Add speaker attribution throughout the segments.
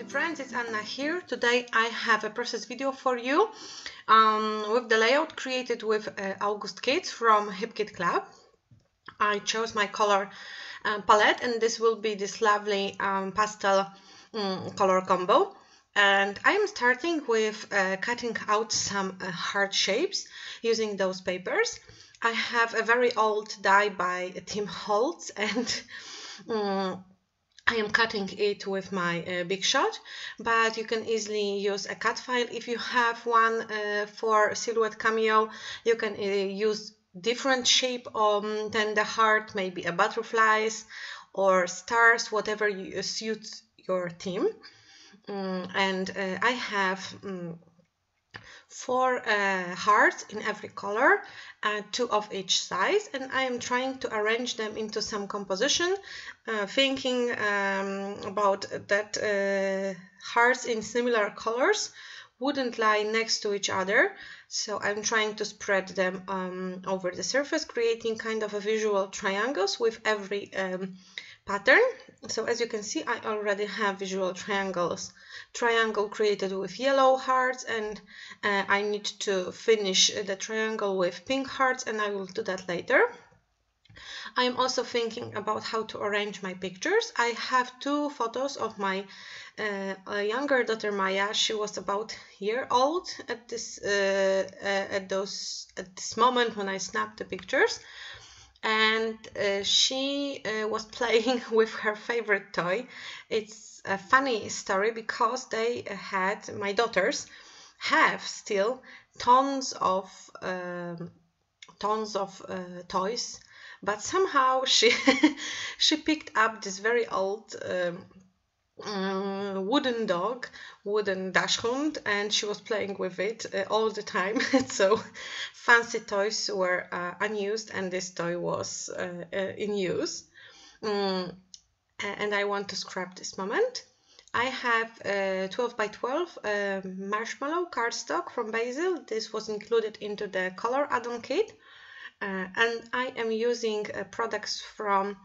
Speaker 1: beauty friends, it's Anna here. Today I have a process video for you um, with the layout created with uh, August Kit from Hip Kit Club. I chose my color uh, palette and this will be this lovely um, pastel um, color combo. And I am starting with uh, cutting out some uh, heart shapes using those papers. I have a very old die by Tim Holtz and um, I am cutting it with my uh, Big Shot, but you can easily use a cut file. If you have one uh, for Silhouette Cameo, you can uh, use different shape um, than the heart, maybe a butterflies or stars, whatever you, suits your theme. Um, and uh, I have um, four uh, hearts in every color, uh, two of each size, and I am trying to arrange them into some composition, uh, thinking um, about that uh, hearts in similar colors wouldn't lie next to each other, so I'm trying to spread them um, over the surface, creating kind of a visual triangles with every um, pattern. So as you can see, I already have visual triangles. Triangle created with yellow hearts and uh, I need to finish the triangle with pink hearts and I will do that later. I am also thinking about how to arrange my pictures. I have two photos of my uh, younger daughter Maya. She was about year old at this uh, uh, at those at this moment when I snapped the pictures and uh, she uh, was playing with her favorite toy. It's a funny story because they had my daughters have still tons of um, tons of uh, toys, but somehow she she picked up this very old. Um, um, wooden dog, wooden dachshund, and she was playing with it uh, all the time. so fancy toys were uh, unused, and this toy was uh, uh in use. Um, and I want to scrap this moment. I have a 12 by 12 uh, marshmallow cardstock from Bazzill. This was included into the color add-on kit. Uh, and I am using products from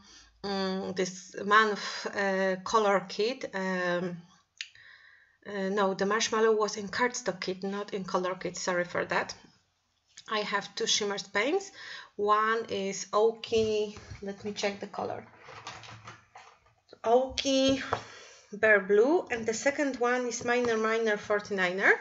Speaker 1: um, this month uh, color kit. Um, uh, no, the marshmallow was in cardstock kit, not in color kit. Sorry for that. I have two shimmer paints. One is Oaky. Let me check the color. Oaky Bear Blue, and the second one is Minor Minor 49er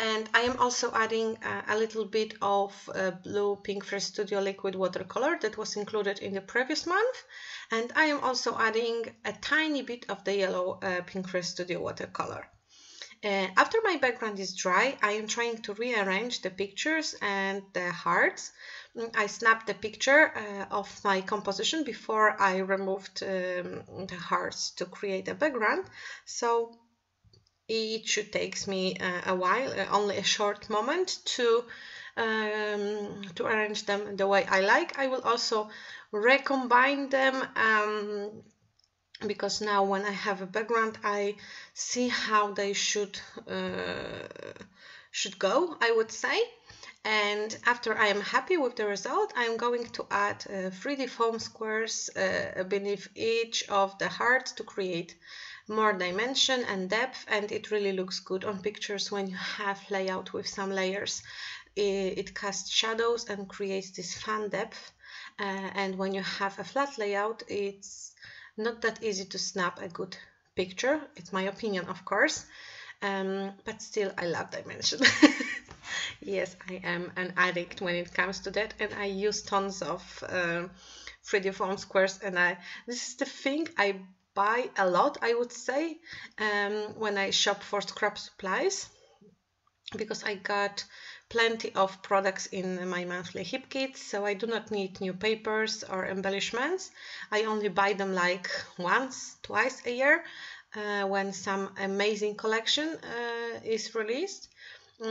Speaker 1: and I am also adding uh, a little bit of uh, blue Pinkfresh Studio liquid watercolor that was included in the previous month and I am also adding a tiny bit of the yellow uh, Pinkfresh Studio watercolor. Uh, after my background is dry, I am trying to rearrange the pictures and the hearts. Mm, I snapped the picture uh, of my composition before I removed um, the hearts to create a background. So it should take me uh, a while, uh, only a short moment to um, to arrange them the way I like. I will also recombine them um, because now when I have a background I see how they should uh, should go I would say and after I am happy with the result I am going to add uh, 3D foam squares uh, beneath each of the hearts to create more dimension and depth. And it really looks good on pictures when you have layout with some layers. It, it casts shadows and creates this fun depth. Uh, and when you have a flat layout it's not that easy to snap a good picture it's my opinion of course. Um, but still I love dimension yes I am an addict when it comes to that and I use tons of uh, 3D foam squares and I this is the thing I buy a lot, I would say, um, when I shop for scrap supplies because I got plenty of products in my monthly hip kit, so I do not need new papers or embellishments. I only buy them like once, twice a year uh, when some amazing collection uh, is released.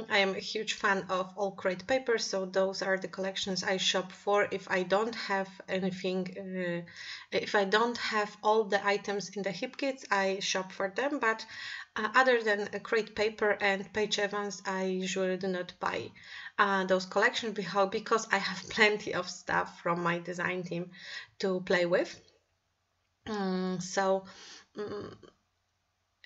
Speaker 1: I am a huge fan of all crate papers, so those are the collections I shop for if I don't have anything, uh, if I don't have all the items in the hip kits, I shop for them, but uh, other than a Crate Paper and Paige Evans, I usually do not buy uh, those collections because I have plenty of stuff from my design team to play with. Um, so um,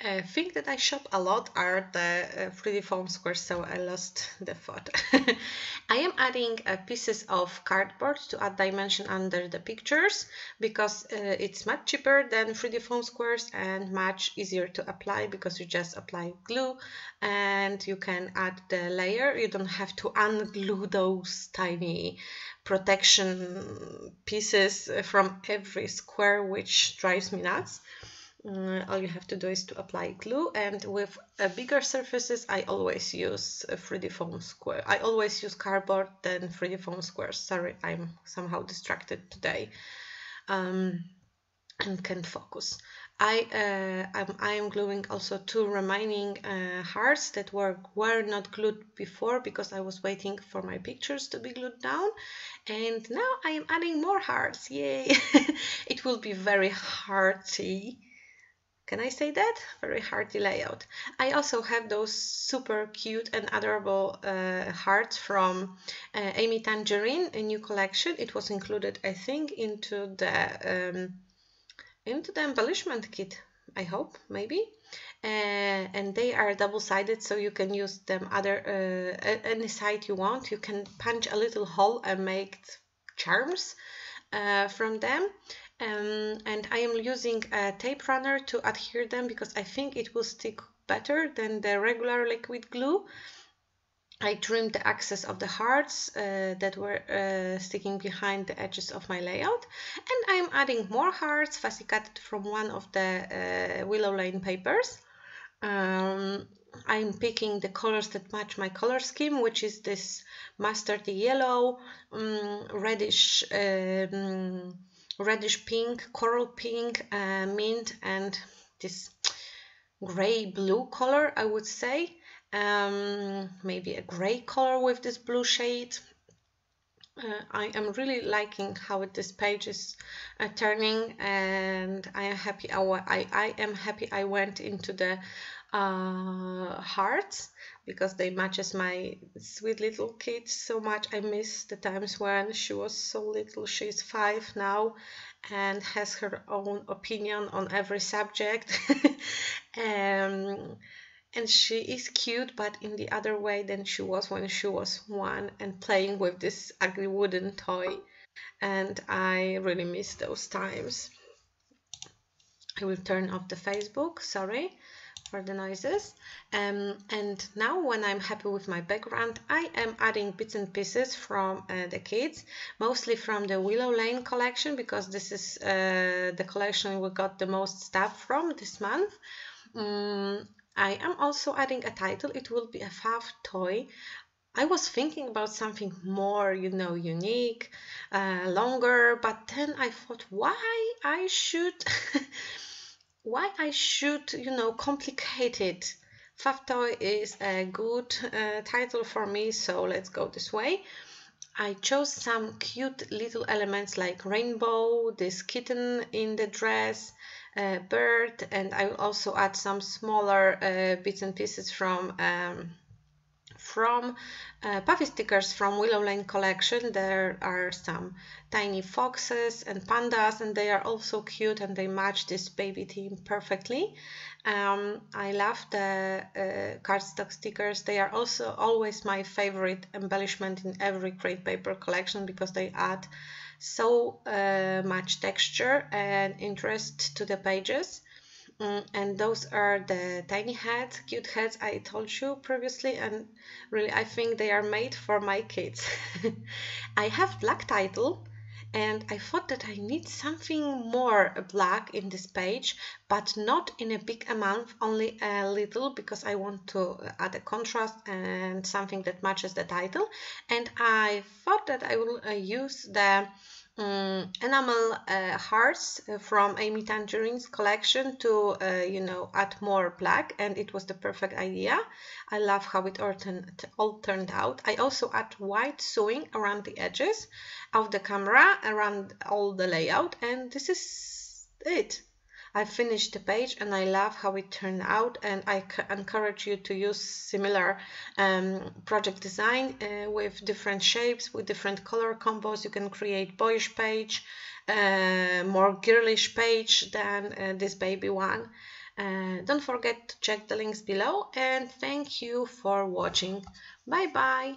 Speaker 1: uh, thing that I shop a lot are the uh, 3D foam squares, so I lost the thought. I am adding uh, pieces of cardboard to add dimension under the pictures because uh, it's much cheaper than 3D foam squares and much easier to apply because you just apply glue and you can add the layer. You don't have to unglue those tiny protection pieces from every square, which drives me nuts. Uh, all you have to do is to apply glue and with uh, bigger surfaces I always use 3D foam square. I always use cardboard than 3D foam squares. Sorry, I'm somehow distracted today um, and can't focus. I, uh, I'm, I am gluing also two remaining uh, hearts that were, were not glued before because I was waiting for my pictures to be glued down and now I am adding more hearts, yay! it will be very hearty can I say that? Very hearty layout. I also have those super cute and adorable uh, hearts from uh, Amy Tangerine, a new collection. It was included, I think, into the um, into the embellishment kit. I hope, maybe. Uh, and they are double-sided, so you can use them other uh, any side you want. You can punch a little hole and make charms uh, from them um, and I am using a tape runner to adhere them because I think it will stick better than the regular liquid glue. I trimmed the excess of the hearts uh, that were uh, sticking behind the edges of my layout and I'm adding more hearts fussy cut from one of the uh, Willow Lane papers. Um, I'm picking the colors that match my color scheme, which is this mustardy yellow, um, reddish um, reddish pink, coral pink, uh, mint, and this gray blue color, I would say. Um, maybe a gray color with this blue shade. Uh, I am really liking how this page is uh, turning and I am happy I, I, I am happy I went into the uh, hearts because they matches my sweet little kid so much. I miss the times when she was so little. She's five now and has her own opinion on every subject. um, and she is cute, but in the other way than she was when she was one and playing with this ugly wooden toy. And I really miss those times. I will turn off the Facebook, sorry for the noises. Um, and now when I'm happy with my background, I am adding bits and pieces from uh, the kids, mostly from the Willow Lane collection, because this is uh, the collection we got the most stuff from this month. Um, I am also adding a title. It will be a Fav toy. I was thinking about something more, you know, unique, uh, longer, but then I thought, why I should why I should, you know, complicate it. Fav toy is a good uh, title for me, so let's go this way. I chose some cute little elements like rainbow, this kitten in the dress, bird, and I will also add some smaller uh, bits and pieces from um, from uh, puffy stickers from Willow Lane collection. There are some tiny foxes and pandas and they are also cute and they match this baby theme perfectly. Um, I love the uh, cardstock stickers. They are also always my favorite embellishment in every Crate Paper collection because they add so uh, much texture and interest to the pages. Mm, and those are the tiny hats, cute hats I told you previously and really I think they are made for my kids. I have black title and I thought that I need something more black in this page but not in a big amount only a little because I want to add a contrast and something that matches the title and I thought that I will uh, use the um, enamel uh, hearts uh, from Amy Tangerine's collection to, uh, you know, add more black and it was the perfect idea. I love how it all all turned out. I also add white sewing around the edges of the camera, around all the layout and this is it. I finished the page and I love how it turned out and I encourage you to use similar um, project design uh, with different shapes, with different color combos. You can create boyish page, uh, more girlish page than uh, this baby one. Uh, don't forget to check the links below and thank you for watching. Bye bye.